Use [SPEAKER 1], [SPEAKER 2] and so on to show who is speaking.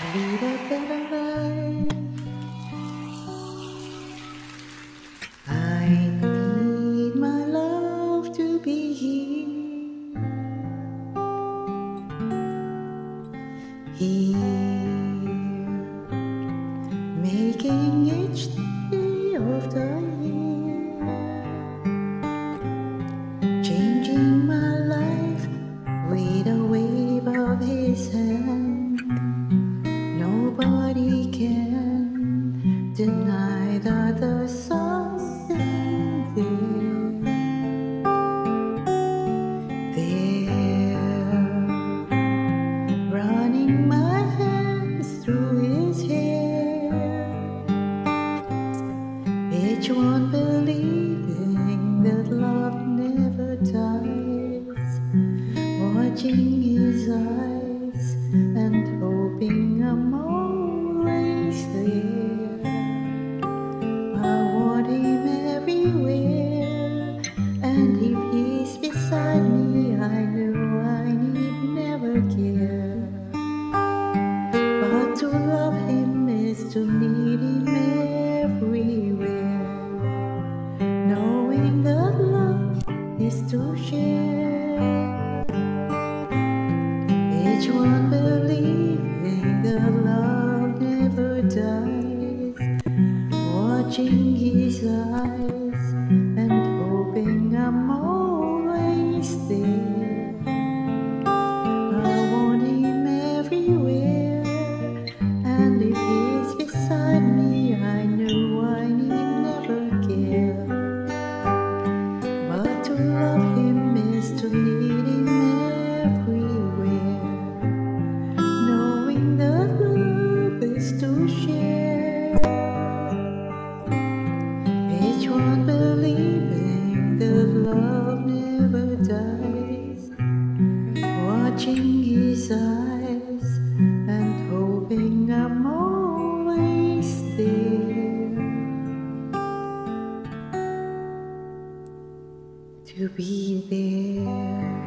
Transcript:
[SPEAKER 1] lead a better life. I need my love to be here. Here, Each one believing that love never dies. Watching his eyes and hoping I'm always there. I want him everywhere, and if he's beside me, I know I need never care. But to love him is to need is to share. Each one believing that love never dies. Watching his eyes and hoping I'm always there. watching his eyes and hoping I'm always there to be there.